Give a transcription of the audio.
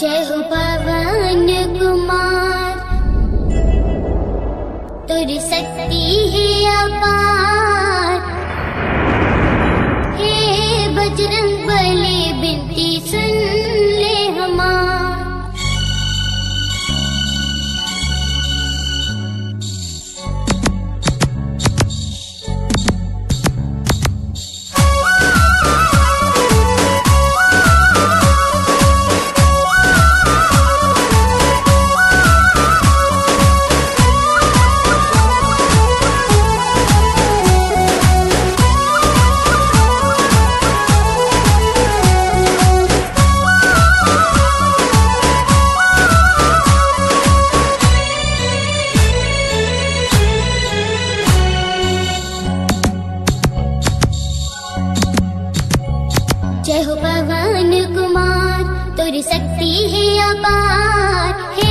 जय हो पवन कुमार। तुर शक्ति है अपार जय हो पवन कुमार तुर शक्ति है अपार। हे